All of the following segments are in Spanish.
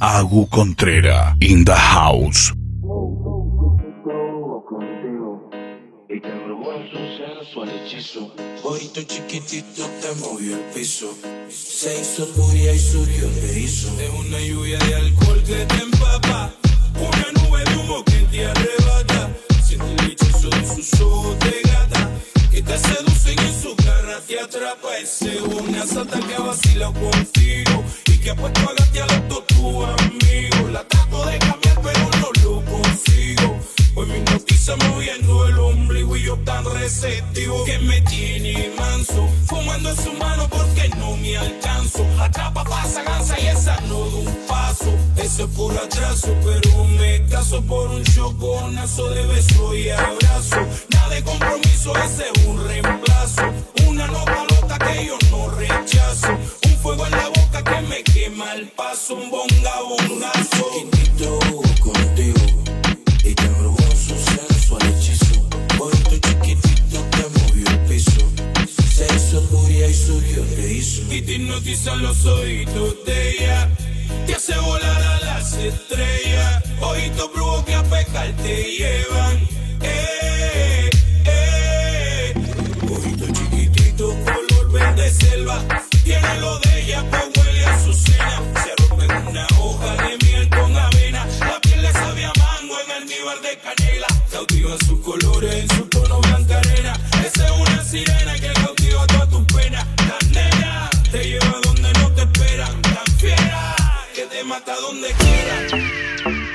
Agu Contrera in the house. Y te robó en su sensual hechizo. Ojito chiquitito te movió el piso. Se hizo furia y surgió te hizo. Es una lluvia de alcohol que te empapa. Una nube de humo que te arrebata. Siente el hechizo de sus ojos de gata. Que te seducen y su garra te atrapa. Ese es una santa que vacila contigo. Que ha puesto a gatear a todos tus amigos. La trato de cambiar pero no lo consigo. Hoy me hipnotiza moviendo el ombligo y yo tan receptivo que me tiene manso. Fumando en su mano porque no me alcanzo. Atrapa, pasa, gansa y esa no de un paso. Eso es por atraso, pero me caso por un choconazo de beso y abrazo. Nada de compromiso, ese es un reemplazo. Una nota loca que yo no rechazo. Un fuego en la boca que me quema el paso. Un bonga bongazo. Chiquitito contigo. Y te su sensual hechizo Ojito chiquitito te movió el piso Se hizo furia y surgió te hizo Y te hipnotiza los oídos de ella Te hace volar a las estrellas Ojitos brujos que a pecar te llevan colores en su tono blanca arena Esa es una sirena que cautiva toda tu pena La nena te lleva donde no te esperan. Tan fiera que te mata donde quiera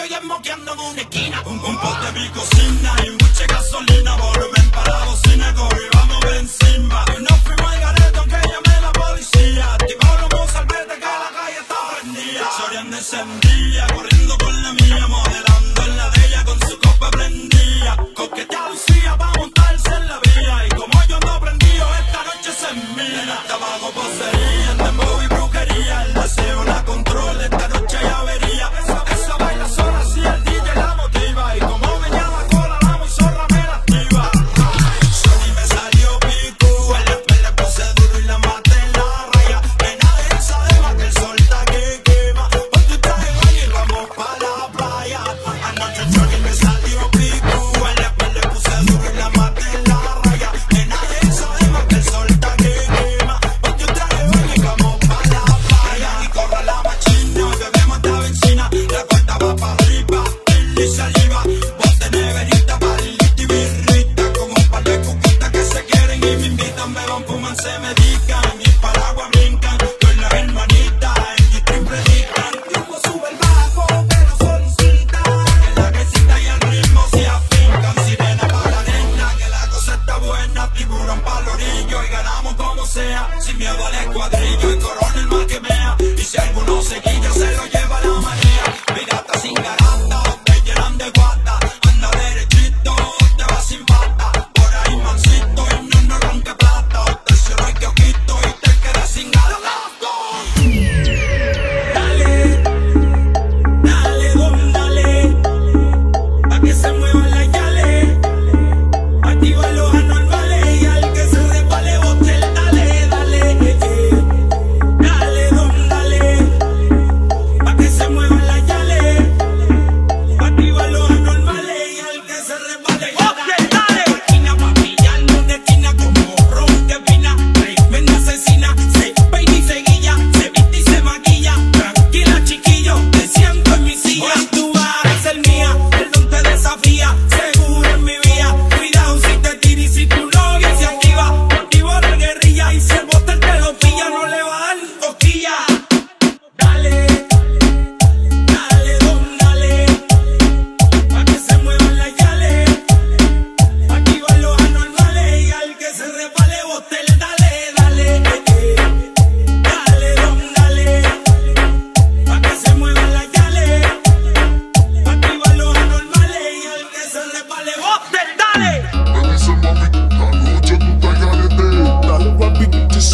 yo ya moqueando en una esquina. Un, un pot de mi cocina y mucha gasolina. Volumen para la bocina, corre, vamos encima. Y no fuimos al gareto que llamé la policía. Activaron un salvete que la calle está prendida. Sorian descendía, corriendo con la mía, modelando en la de ella con su copa prendida. Coquetea Lucía para montarse en la vía. Y como yo no prendido, esta noche se mía. Tabaco, posería, dembow y brujería. El deseo, la contienda.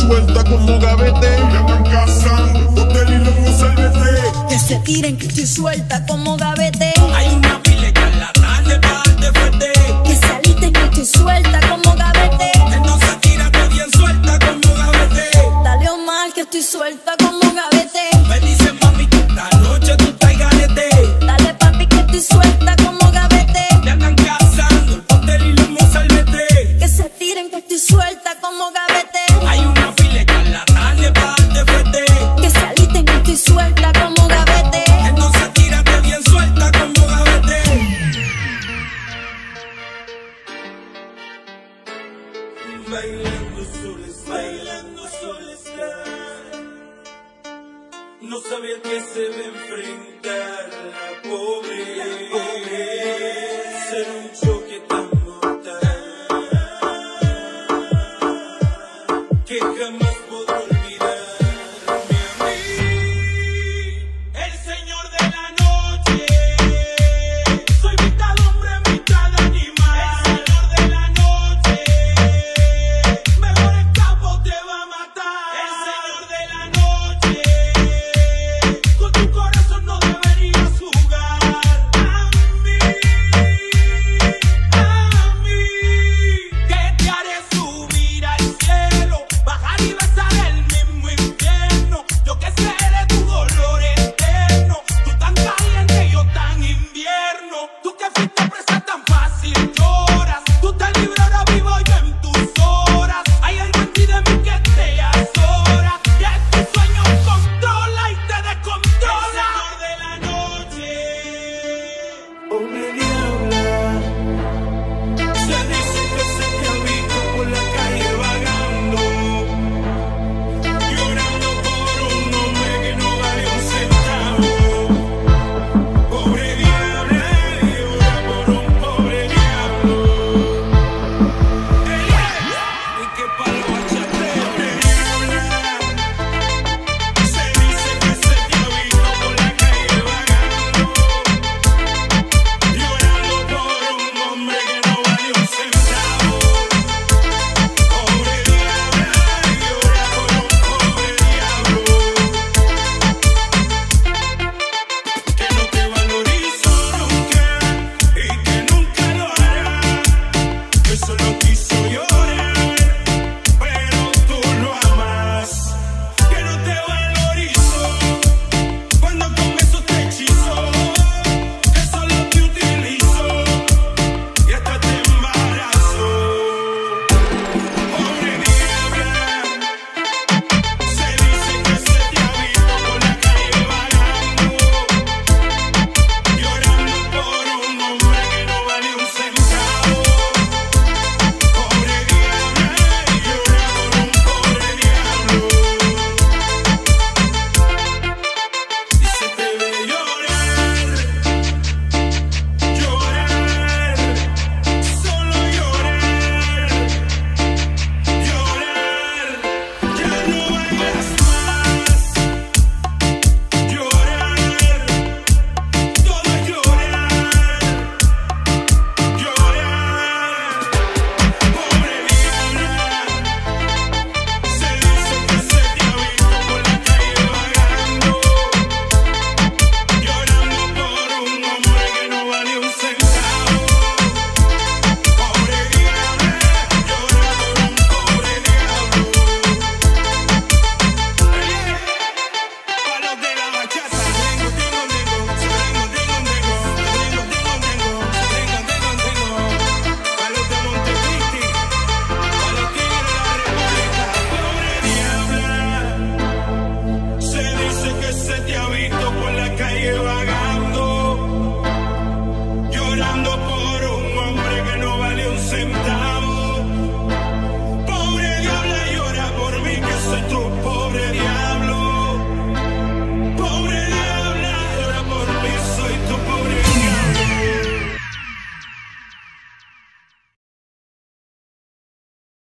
suelta como gavete. Ya van cazando, hotel y los salvete. Que se tiren, que estoy suelta como gavete. bailando sola bailando sola No sabía que se ve enfrentar la pobre, la pobre. ser un choque.